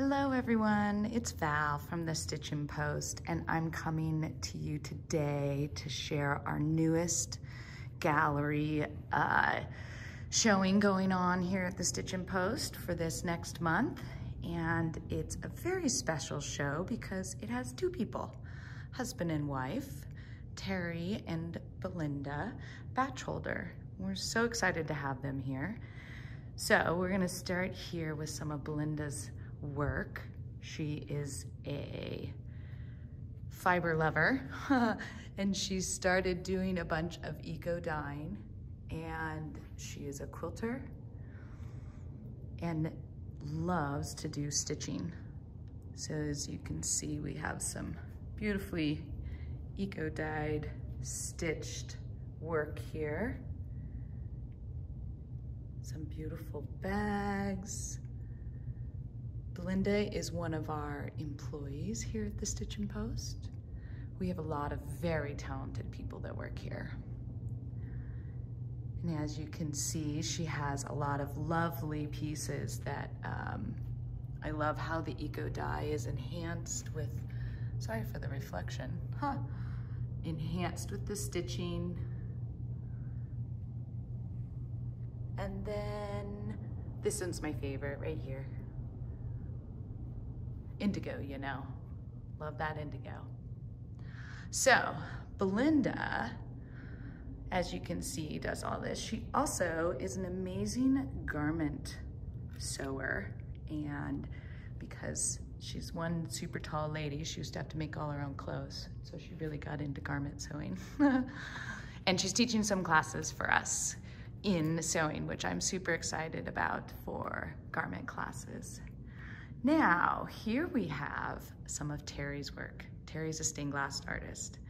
Hello everyone, it's Val from the Stitchin' Post and I'm coming to you today to share our newest gallery uh, showing going on here at the Stitchin' Post for this next month. And it's a very special show because it has two people, husband and wife, Terry and Belinda Batchelder. We're so excited to have them here. So we're gonna start here with some of Belinda's work. She is a fiber lover and she started doing a bunch of eco dyeing and she is a quilter and loves to do stitching. So as you can see, we have some beautifully eco dyed stitched work here. Some beautiful bags, Belinda is one of our employees here at the Stitchin' Post. We have a lot of very talented people that work here. And as you can see, she has a lot of lovely pieces that um, I love how the eco dye is enhanced with, sorry for the reflection, huh? Enhanced with the stitching. And then this one's my favorite right here indigo, you know. Love that indigo. So Belinda, as you can see, does all this. She also is an amazing garment sewer and because she's one super tall lady, she used to have to make all her own clothes. So she really got into garment sewing. and she's teaching some classes for us in sewing, which I'm super excited about for garment classes. Now, here we have some of Terry's work. Terry's a stained glass artist.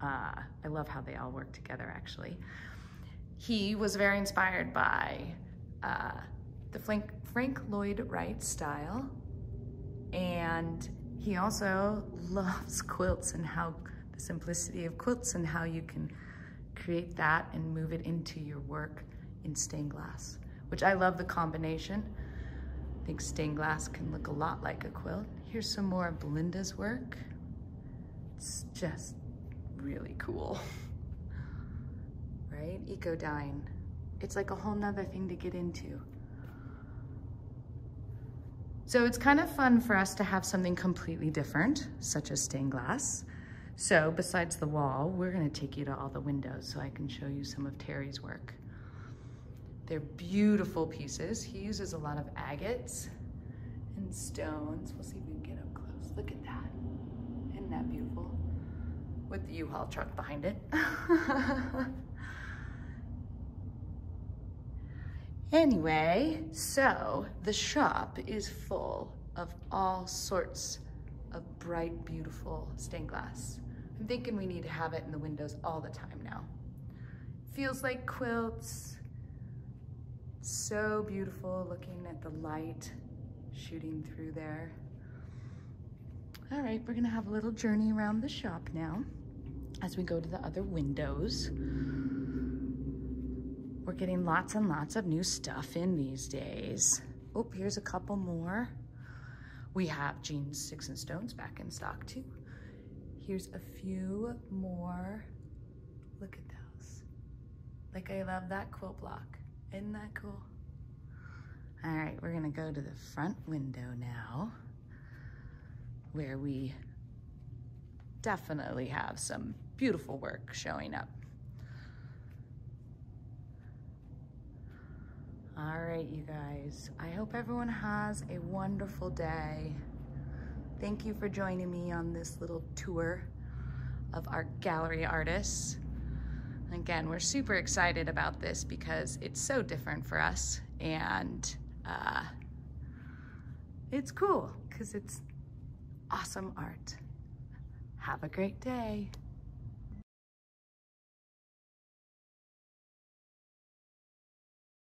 Uh, I love how they all work together, actually. He was very inspired by uh, the Frank, Frank Lloyd Wright style, and he also loves quilts and how the simplicity of quilts and how you can create that and move it into your work in stained glass, which I love the combination. I think stained glass can look a lot like a quilt. Here's some more of Belinda's work. It's just really cool, right? Eco dyeing. It's like a whole nother thing to get into. So it's kind of fun for us to have something completely different, such as stained glass. So besides the wall, we're gonna take you to all the windows so I can show you some of Terry's work. They're beautiful pieces. He uses a lot of agates and stones. We'll see if we can get up close. Look at that. Isn't that beautiful? With the U-Haul truck behind it. anyway, so the shop is full of all sorts of bright, beautiful stained glass. I'm thinking we need to have it in the windows all the time now. Feels like quilts, so beautiful looking at the light shooting through there. All right, we're gonna have a little journey around the shop now as we go to the other windows. We're getting lots and lots of new stuff in these days. Oh, here's a couple more. We have Jeans six and Stones back in stock too. Here's a few more. Look at those. Like I love that quilt block. Isn't that cool? All right, we're gonna go to the front window now where we definitely have some beautiful work showing up. All right, you guys, I hope everyone has a wonderful day. Thank you for joining me on this little tour of our gallery artists. Again, we're super excited about this because it's so different for us and uh, it's cool because it's awesome art. Have a great day.